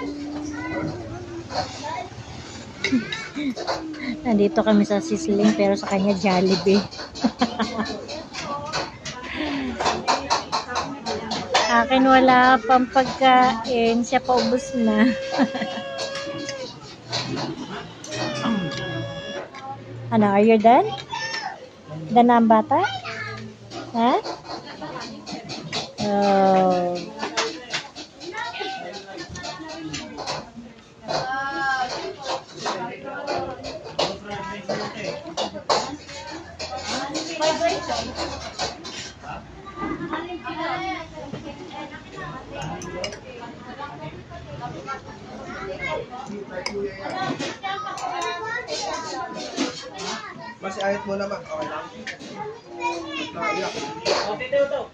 Nandito kami sa Sisling pero sa kanya Jollibee. Akin wala pang pagkain. Siya paubos na. ano, are you done? Done na ang bata? Ha? Huh? Oh. Mas ayat mo naman. Okay lang. Okay, ito, ito.